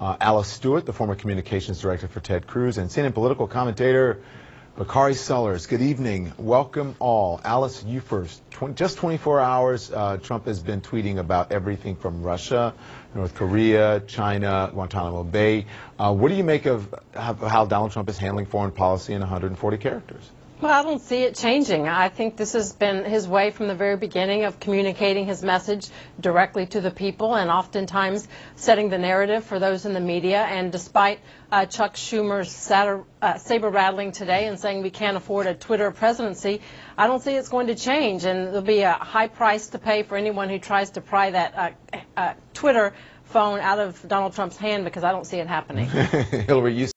Uh, Alice Stewart, the former communications director for Ted Cruz, and CNN political commentator Bakari Sellers. Good evening. Welcome all. Alice, you first. just 24 hours, uh, Trump has been tweeting about everything from Russia, North Korea, China, Guantanamo Bay. Uh, what do you make of how Donald Trump is handling foreign policy in 140 characters? Well, I don't see it changing. I think this has been his way from the very beginning of communicating his message directly to the people and oftentimes setting the narrative for those in the media. And despite uh, Chuck Schumer's uh, saber rattling today and saying we can't afford a Twitter presidency, I don't see it's going to change. And there'll be a high price to pay for anyone who tries to pry that uh, uh Twitter phone out of Donald Trump's hand because I don't see it happening. Hillary, you